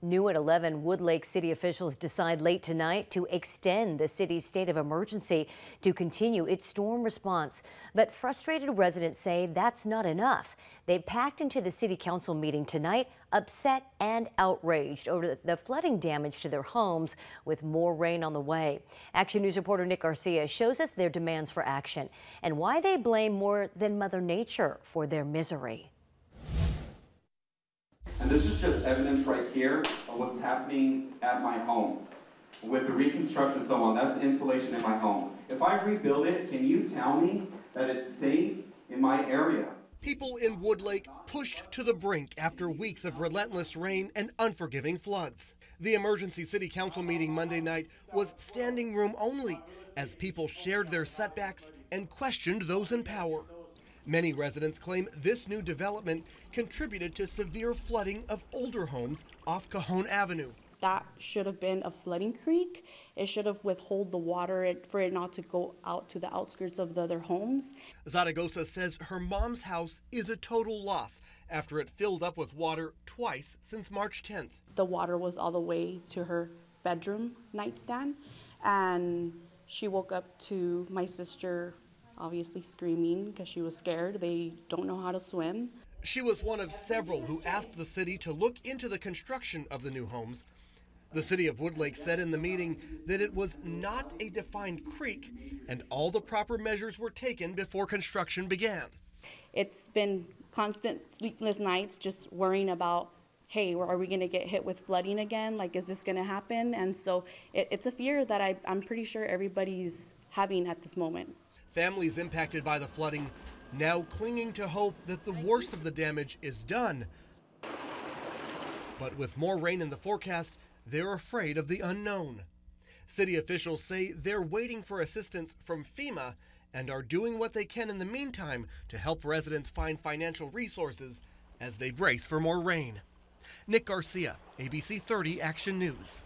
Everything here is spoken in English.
New at 11, Woodlake City officials decide late tonight to extend the city's state of emergency to continue its storm response. But frustrated residents say that's not enough. They packed into the city council meeting tonight, upset and outraged over the flooding damage to their homes with more rain on the way. Action News reporter Nick Garcia shows us their demands for action and why they blame more than Mother Nature for their misery. And this is just evidence right here of what's happening at my home. With the reconstruction and so on, that's insulation in my home. If I rebuild it, can you tell me that it's safe in my area? People in Woodlake pushed to the brink after weeks of relentless rain and unforgiving floods. The emergency city council meeting Monday night was standing room only as people shared their setbacks and questioned those in power. Many residents claim this new development contributed to severe flooding of older homes off Cajon Avenue. That should have been a flooding creek. It should have withhold the water for it not to go out to the outskirts of the other homes. Zaragoza says her mom's house is a total loss after it filled up with water twice since March 10th. The water was all the way to her bedroom nightstand, and she woke up to my sister obviously screaming because she was scared. They don't know how to swim. She was one of several who asked the city to look into the construction of the new homes. The city of Woodlake said in the meeting that it was not a defined creek and all the proper measures were taken before construction began. It's been constant sleepless nights just worrying about hey, are we going to get hit with flooding again? Like, is this going to happen? And so it, it's a fear that I, I'm pretty sure everybody's having at this moment. Families impacted by the flooding now clinging to hope that the worst of the damage is done. But with more rain in the forecast, they're afraid of the unknown. City officials say they're waiting for assistance from FEMA and are doing what they can in the meantime to help residents find financial resources as they brace for more rain. Nick Garcia, ABC 30 Action News.